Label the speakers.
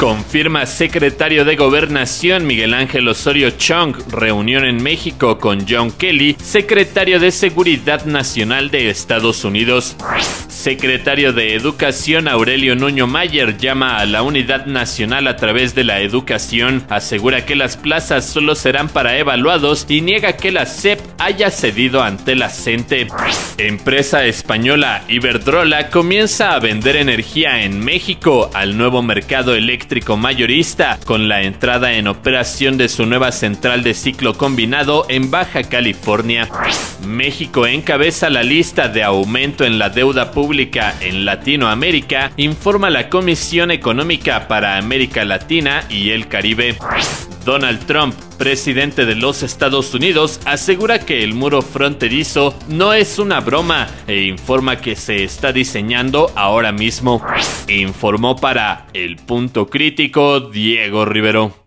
Speaker 1: Confirma secretario de Gobernación Miguel Ángel Osorio Chong, reunión en México con John Kelly, secretario de Seguridad Nacional de Estados Unidos. Secretario de Educación Aurelio Nuño Mayer llama a la unidad nacional a través de la educación, asegura que las plazas solo serán para evaluados y niega que la SEP haya cedido ante la CENTE. Empresa española Iberdrola comienza a vender energía en México al nuevo mercado eléctrico mayorista con la entrada en operación de su nueva central de ciclo combinado en Baja California. México encabeza la lista de aumento en la deuda pública en Latinoamérica, informa la Comisión Económica para América Latina y el Caribe. Donald Trump, presidente de los Estados Unidos, asegura que el muro fronterizo no es una broma e informa que se está diseñando ahora mismo. Informó para El Punto Crítico Diego Rivero.